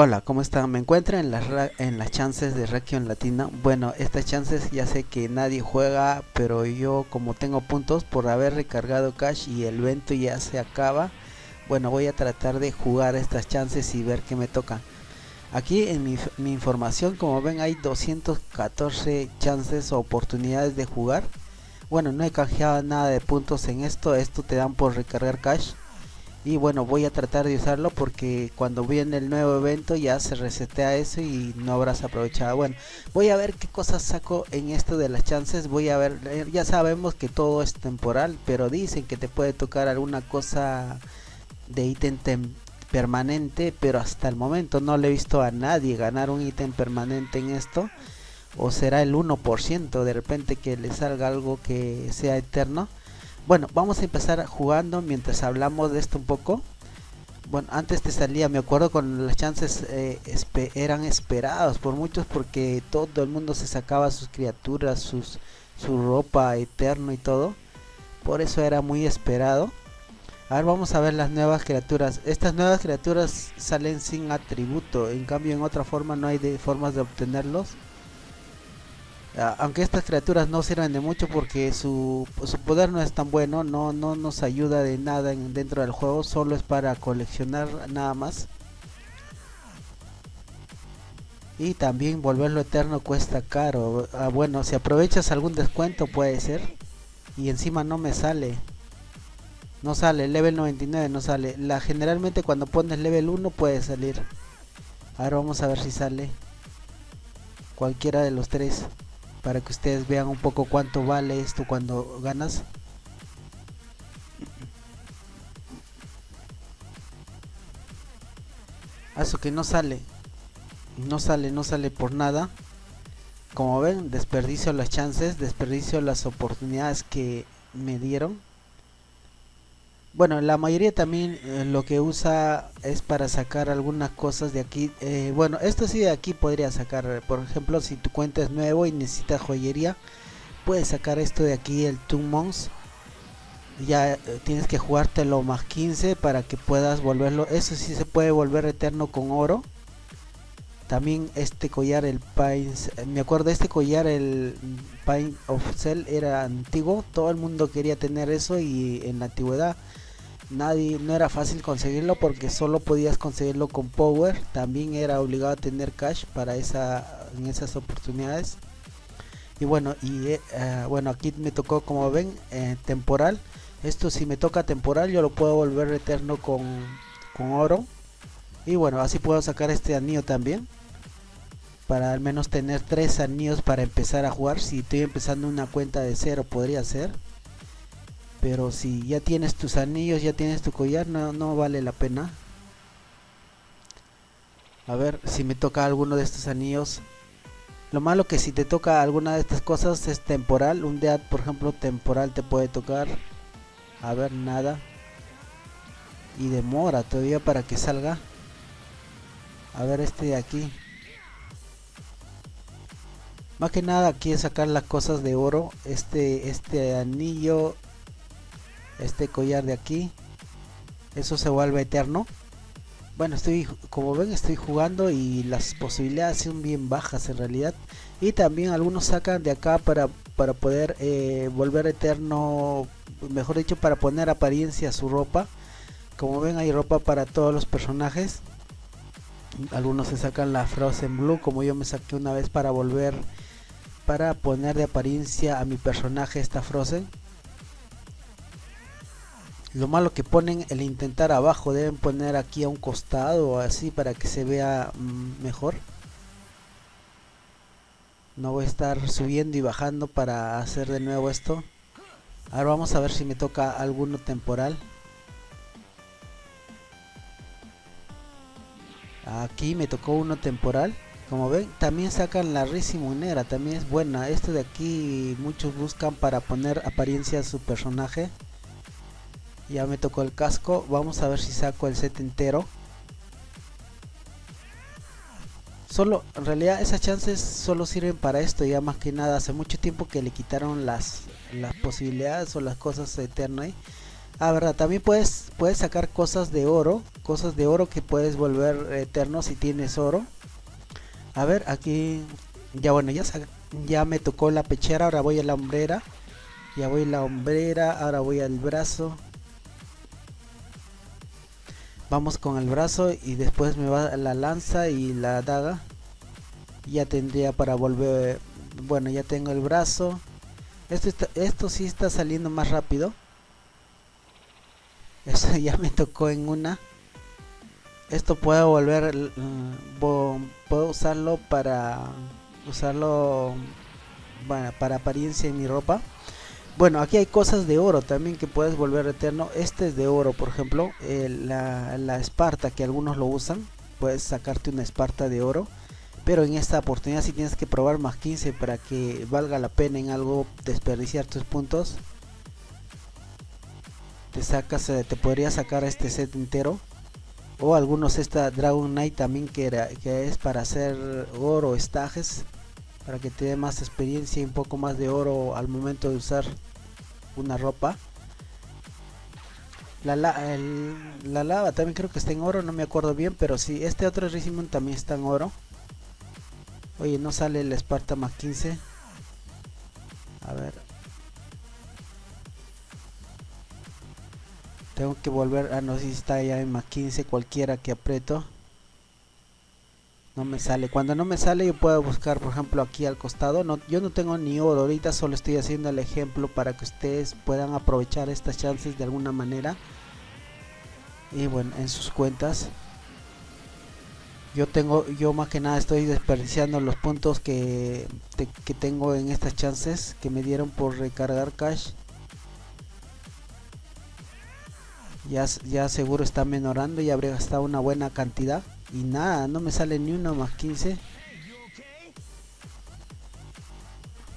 Hola, ¿cómo están? Me encuentro en las, en las chances de Region Latina. Bueno, estas chances ya sé que nadie juega, pero yo como tengo puntos por haber recargado cash y el evento ya se acaba, bueno, voy a tratar de jugar estas chances y ver qué me toca. Aquí en mi, mi información, como ven, hay 214 chances o oportunidades de jugar. Bueno, no he canjeado nada de puntos en esto, esto te dan por recargar cash y bueno voy a tratar de usarlo porque cuando viene el nuevo evento ya se resetea eso y no habrás aprovechado. Bueno voy a ver qué cosas saco en esto de las chances. Voy a ver eh, ya sabemos que todo es temporal pero dicen que te puede tocar alguna cosa de ítem permanente pero hasta el momento no le he visto a nadie ganar un ítem permanente en esto. O será el 1% de repente que le salga algo que sea eterno bueno, vamos a empezar jugando mientras hablamos de esto un poco. Bueno, antes te salía, me acuerdo con las chances eh, eran esperados por muchos porque todo el mundo se sacaba sus criaturas, sus, su ropa eterno y todo. Por eso era muy esperado. Ahora vamos a ver las nuevas criaturas. Estas nuevas criaturas salen sin atributo. En cambio en otra forma no hay de formas de obtenerlos. Ah, aunque estas criaturas no sirven de mucho porque su, su, poder no es tan bueno, no, no nos ayuda de nada en, dentro del juego, solo es para coleccionar nada más. Y también volverlo eterno cuesta caro. Ah, bueno, si aprovechas algún descuento puede ser. Y encima no me sale. No sale, level 99 no sale. La generalmente cuando pones level 1 puede salir. Ahora vamos a ver si sale. Cualquiera de los tres para que ustedes vean un poco cuánto vale esto cuando ganas. Eso que no sale. No sale no sale por nada. Como ven desperdicio las chances desperdicio las oportunidades que me dieron bueno, la mayoría también eh, lo que usa es para sacar algunas cosas de aquí. Eh, bueno, esto sí de aquí podría sacar. Por ejemplo, si tu cuenta es nuevo y necesitas joyería, puedes sacar esto de aquí, el Two Months. Ya eh, tienes que jugártelo más 15 para que puedas volverlo. Eso sí se puede volver eterno con oro. También este collar, el Pines, me acuerdo este collar, el Pine of Cell era antiguo. Todo el mundo quería tener eso y en la antigüedad nadie no era fácil conseguirlo porque solo podías conseguirlo con power también era obligado a tener cash para esa en esas oportunidades y bueno y eh, eh, bueno aquí me tocó como ven eh, temporal esto si me toca temporal yo lo puedo volver eterno con, con oro y bueno así puedo sacar este anillo también para al menos tener tres anillos para empezar a jugar si estoy empezando una cuenta de cero podría ser pero si ya tienes tus anillos, ya tienes tu collar, no, no vale la pena. A ver si me toca alguno de estos anillos. Lo malo que si te toca alguna de estas cosas es temporal. Un día, por ejemplo, temporal te puede tocar. A ver, nada. Y demora todavía para que salga. A ver este de aquí. Más que nada es sacar las cosas de oro. Este, este anillo este collar de aquí eso se vuelve eterno. Bueno estoy como ven estoy jugando y las posibilidades son bien bajas en realidad. Y también algunos sacan de acá para para poder eh, volver eterno mejor dicho para poner apariencia a su ropa. Como ven hay ropa para todos los personajes. Algunos se sacan la Frozen Blue como yo me saqué una vez para volver para poner de apariencia a mi personaje esta Frozen lo malo que ponen el intentar abajo, deben poner aquí a un costado o así para que se vea mm, mejor. No voy a estar subiendo y bajando para hacer de nuevo esto. Ahora vamos a ver si me toca alguno temporal. Aquí me tocó uno temporal. Como ven, también sacan la Risimunera, también es buena. Este de aquí muchos buscan para poner apariencia a su personaje ya me tocó el casco vamos a ver si saco el set entero solo en realidad esas chances solo sirven para esto ya más que nada hace mucho tiempo que le quitaron las las posibilidades o las cosas eternas ah verdad también puedes puedes sacar cosas de oro cosas de oro que puedes volver eterno si tienes oro. A ver, aquí ya bueno, ya, ya me tocó la pechera, ahora voy a la hombrera. Ya voy a la hombrera, ahora voy al brazo. Vamos con el brazo y después me va la lanza y la daga. Ya tendría para volver... Bueno, ya tengo el brazo. Esto, esto sí está saliendo más rápido. Eso ya me tocó en una. Esto puedo volver... Puedo usarlo para... Usarlo... Bueno, para apariencia en mi ropa. Bueno, aquí hay cosas de oro también que puedes volver eterno. Este es de oro, por ejemplo. la, la esparta que algunos lo usan. Puedes sacarte una esparta de oro. Pero en esta oportunidad si tienes que probar más 15 para que valga la pena en algo desperdiciar tus puntos. Te sacas, eh, te podría sacar este set entero. O algunos esta Dragon Knight también que, era, que es para hacer oro estajes. Para que te dé más experiencia y un poco más de oro al momento de usar una ropa. La, la lava también creo que está en oro, no me acuerdo bien, pero sí, este otro Ricimon también está en oro. Oye, no sale el Sparta más 15. A ver. Tengo que volver, ah no, si está ya en más 15, cualquiera que aprieto. No me sale. Cuando no me sale yo puedo buscar, por ejemplo, aquí al costado. No, yo no tengo ni oro ahorita, solo estoy haciendo el ejemplo para que ustedes puedan aprovechar estas chances de alguna manera. Y bueno, en sus cuentas. Yo tengo, yo más que nada estoy desperdiciando los puntos que, que tengo en estas chances que me dieron por recargar cash. Ya, ya seguro está menorando y habría gastado una buena cantidad. Y nada, no me sale ni uno más 15.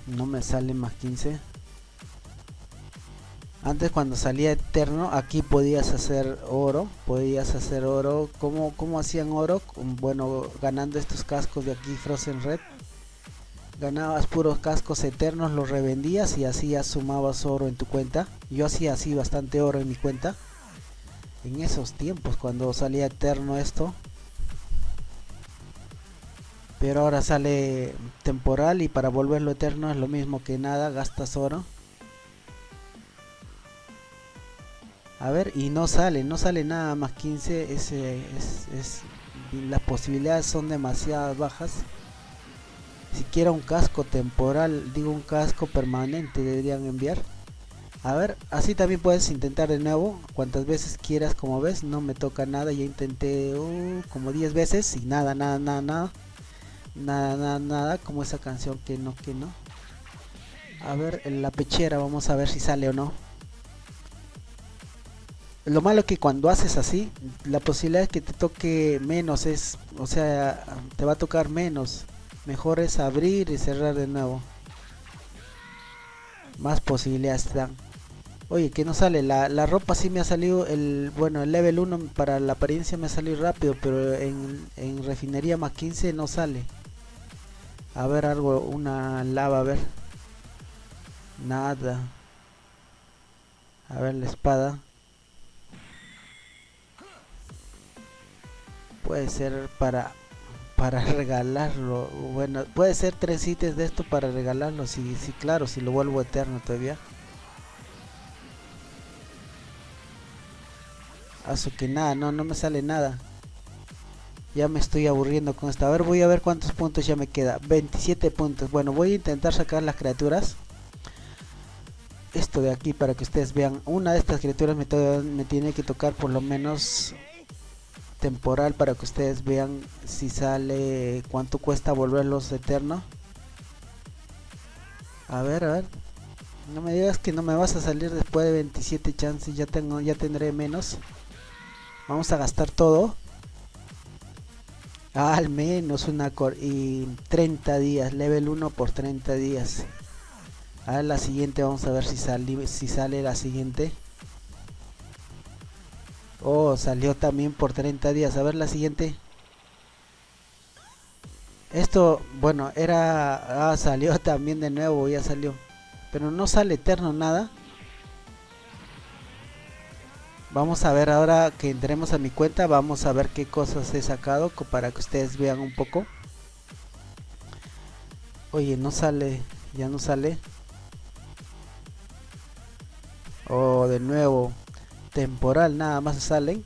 No me sale más 15. Antes cuando salía eterno, aquí podías hacer oro. Podías hacer oro. ¿Cómo, cómo hacían oro? Bueno, ganando estos cascos de aquí Frozen Red. Ganabas puros cascos eternos, los revendías y así ya sumabas oro en tu cuenta. Yo hacía así bastante oro en mi cuenta. En esos tiempos, cuando salía eterno esto, pero ahora sale temporal y para volverlo eterno es lo mismo que nada, gastas oro. A ver, y no sale, no sale nada más 15, es, es, las posibilidades son demasiado bajas. Siquiera un casco temporal, digo un casco permanente deberían enviar. A ver, así también puedes intentar de nuevo, cuantas veces quieras, como ves, no me toca nada, ya intenté uh, como 10 veces y nada, nada, nada, nada. Nada, nada, nada, como esa canción que no, que no. A ver, en la pechera, vamos a ver si sale o no. Lo malo que cuando haces así, la posibilidad de que te toque menos es, o sea, te va a tocar menos. Mejor es abrir y cerrar de nuevo. Más posibilidades dan. Oye, que no sale, la, la ropa sí me ha salido, el bueno, el level 1 para la apariencia me ha salido rápido, pero en, en refinería más 15 no sale. A ver algo, una lava, a ver. Nada. A ver la espada. Puede ser para para regalarlo. Bueno, puede ser tres ítems de esto para regalarlo. Sí, sí, claro, si lo vuelvo eterno todavía. Aso que nada, no, no me sale nada. Ya me estoy aburriendo con esto. A ver, voy a ver cuántos puntos ya me queda. 27 puntos. Bueno, voy a intentar sacar las criaturas. Esto de aquí para que ustedes vean. Una de estas criaturas me, me tiene que tocar por lo menos temporal para que ustedes vean si sale cuánto cuesta volverlos eterno. A ver, a ver. No me digas que no me vas a salir después de 27 chances. Ya tengo, ya tendré menos. Vamos a gastar todo al menos una cor y 30 días, level 1 por 30 días. A la siguiente vamos a ver si, sale si sale la siguiente. Oh, salió también por 30 días. A ver la siguiente. Esto, bueno, era... Ah, salió también de nuevo, ya salió. Pero no sale eterno nada. Vamos a ver ahora que entremos a mi cuenta, vamos a ver qué cosas he sacado para que ustedes vean un poco. Oye, no sale, ya no sale. Oh, de nuevo, temporal, nada más salen.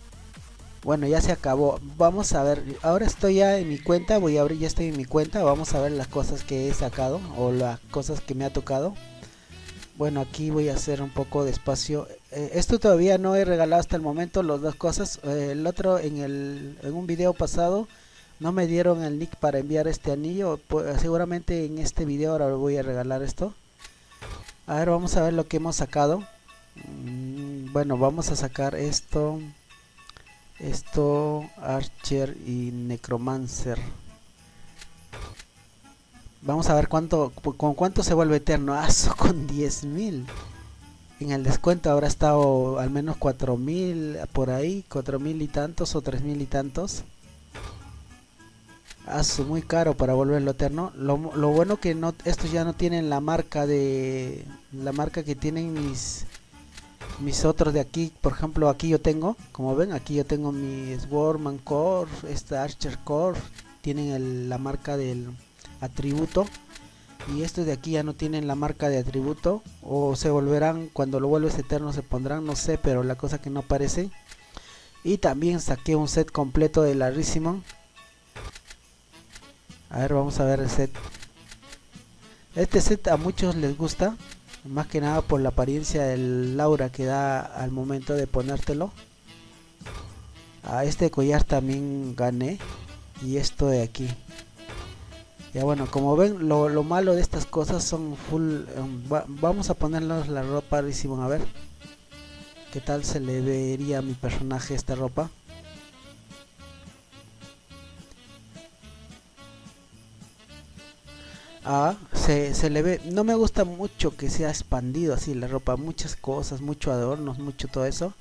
Bueno, ya se acabó. Vamos a ver, ahora estoy ya en mi cuenta, voy a abrir, ya estoy en mi cuenta. Vamos a ver las cosas que he sacado o las cosas que me ha tocado. Bueno, aquí voy a hacer un poco de espacio. Eh, esto todavía no he regalado hasta el momento, las dos cosas. Eh, el otro, en, el, en un video pasado, no me dieron el nick para enviar este anillo. Pues, seguramente en este video ahora voy a regalar esto. A ver, vamos a ver lo que hemos sacado. Mm, bueno, vamos a sacar esto. Esto, Archer y Necromancer. Vamos a ver cuánto, con cuánto se vuelve eterno. Ah, con 10.000. En el descuento habrá estado al menos 4.000 por ahí, 4.000 y tantos o 3.000 y tantos. Ah, muy caro para volverlo eterno. Lo, lo, bueno que no, estos ya no tienen la marca de la marca que tienen mis mis otros de aquí. Por ejemplo, aquí yo tengo, como ven, aquí yo tengo mi Swarman Core, esta Archer Core, tienen la marca del atributo y estos de aquí ya no tienen la marca de atributo o se volverán cuando lo vuelves eterno se pondrán no sé pero la cosa que no aparece y también saqué un set completo de la a ver vamos a ver el set. Este set a muchos les gusta más que nada por la apariencia del Laura que da al momento de ponértelo. A este collar también gané y esto de aquí ya bueno, como ven, lo, malo de estas cosas son full... Um, vamos a ponernos la ropa Rissimon, a ver. ¿Qué tal se le vería a mi personaje esta ropa? Ah, se, se le ve... No me gusta mucho que sea expandido así la ropa. Muchas cosas, mucho adornos, mucho todo eso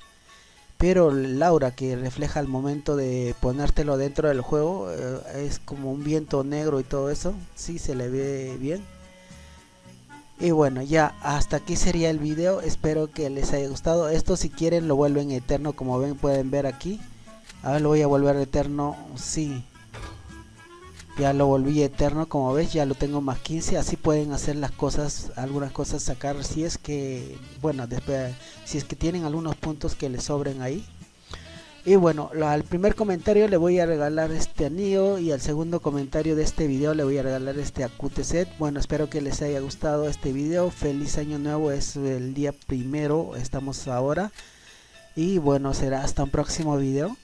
pero Laura que refleja el momento de ponértelo dentro del juego eh, es como un viento negro y todo eso sí se le ve bien y bueno ya hasta aquí sería el video. Espero que les haya gustado. Esto si quieren lo vuelven eterno como ven pueden ver aquí. Ahora lo voy a volver eterno sí ya lo volví eterno como ves ya lo tengo más 15 así pueden hacer las cosas algunas cosas sacar si es que bueno después si es que tienen algunos puntos que les sobren ahí. Y bueno al primer comentario le voy a regalar este anillo y al segundo comentario de este video le voy a regalar este acute set. Bueno espero que les haya gustado este video. Feliz año nuevo es el día primero estamos ahora. Y bueno será hasta un próximo video